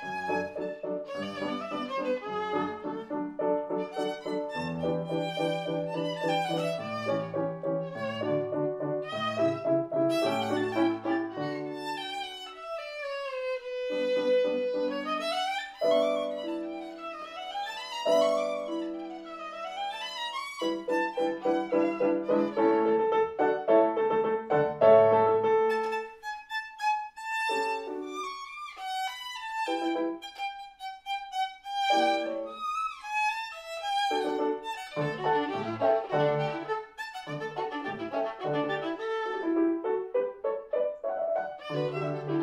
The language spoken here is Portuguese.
Música Música